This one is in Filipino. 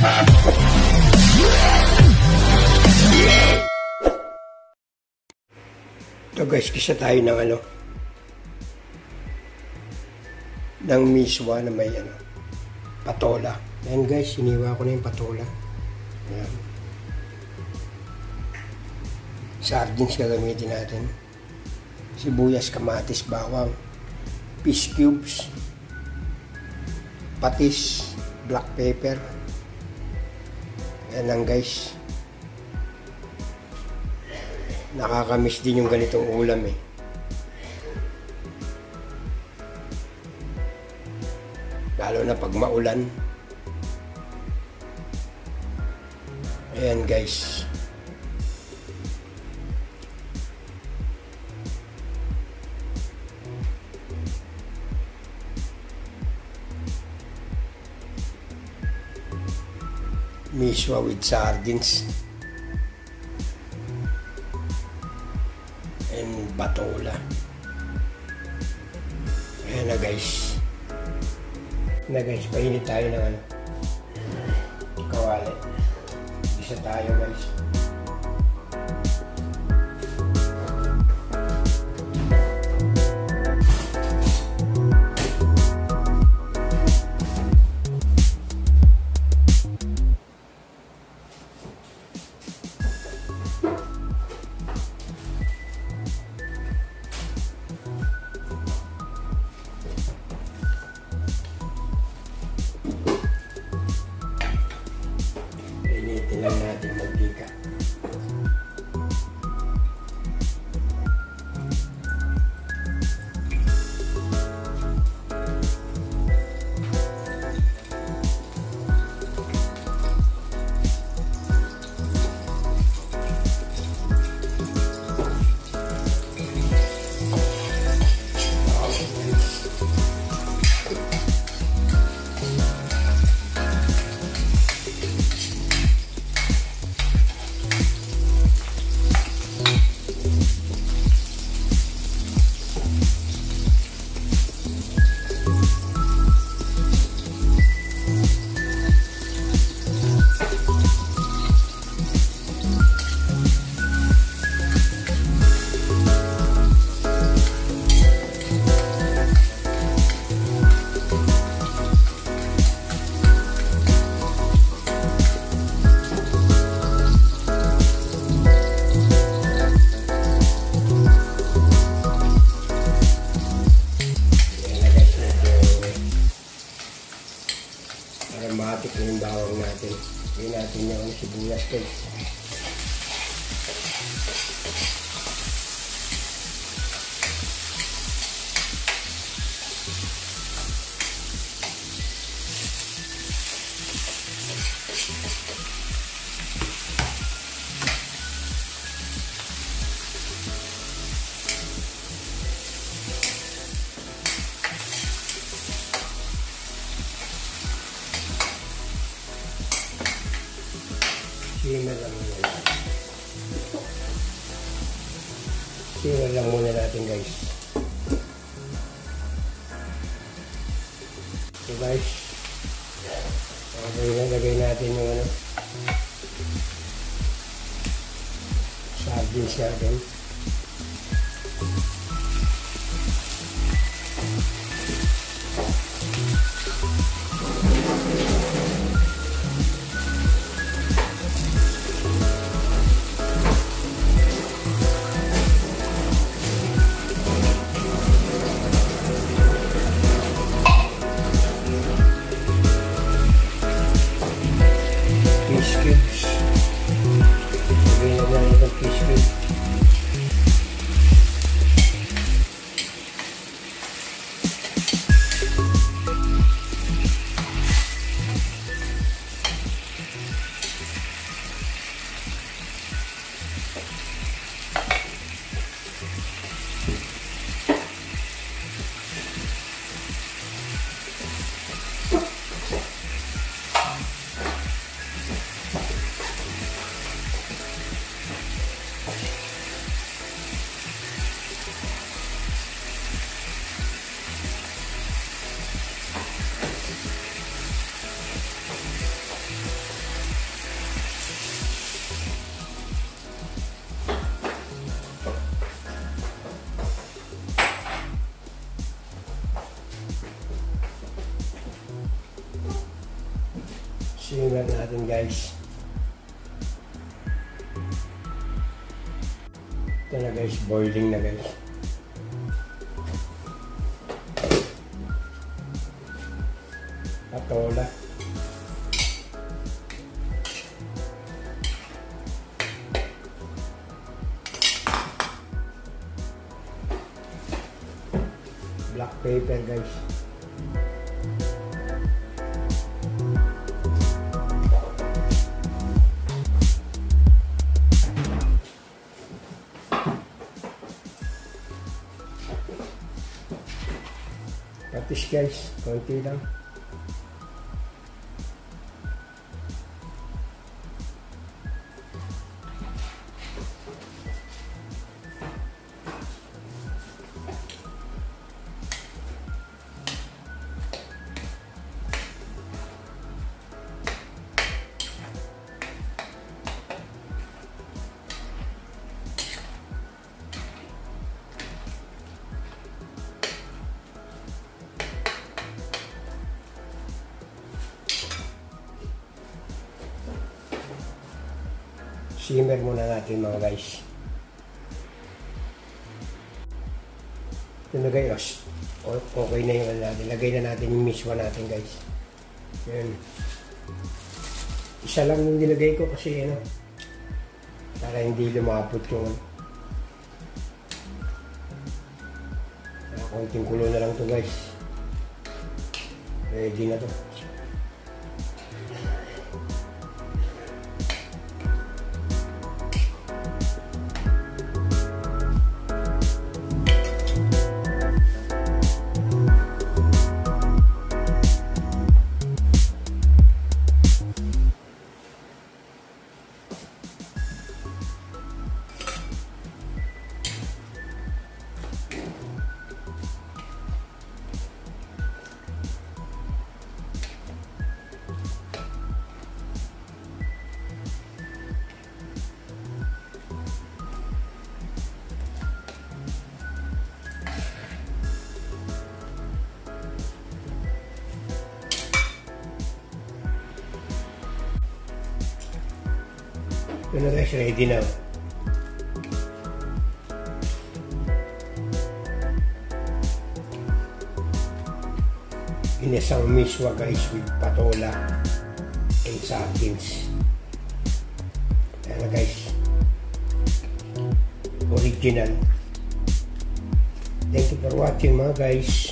Ito guys, kisa tayo ng ano ng miswa na may ano patola. Ayan guys, siniwa ko na yung patola. Ayan. Sardines gagamitin natin. Sibuyas, kamatis, bawang, fish cubes, patis, black pepper. Ayan lang guys. Nakakamiss din yung ganitong ulam eh. Lalo na pag maulan. Ayan guys. Miswa with sardines. And batola. Ayan na guys. Na guys, painit tayo ng ano. Kawali. Isa tayo guys. Gawin natin yung ano, sibuyas guys. Simmer lang muna. Simmer lang muna natin guys. So guys, okay na lagay natin yung ano, sardines natin. Natin guys. Ito na guys, boiling na guys. Patola. Black pepper guys. Patis guys, konti lang. Simmer muna natin mga guys. Ito guys. Okay na yung natin. Lagay na natin yung miswa natin guys. Yan. Isa lang yung nilagay ko kasi ano. Para hindi lumapot yung ano. Konting kulo na lang to guys. Ready na to. Ito na guys, ready na. Inisang miswa guys with patola and sardines. Ayan na guys. Original. Thank you for watching mga guys.